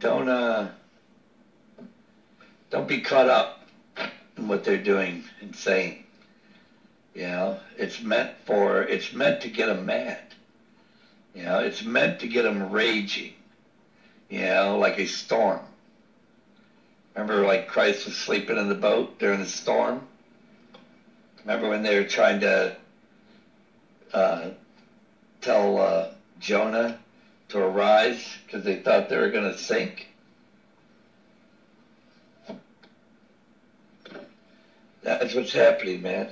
don't uh, don't be caught up in what they're doing and saying. You know, it's meant for it's meant to get them mad. You know, it's meant to get them raging. You know, like a storm. Remember, like Christ was sleeping in the boat during the storm. Remember when they were trying to uh, tell uh, Jonah to arise because they thought they were going to sink? That's what's happening, man.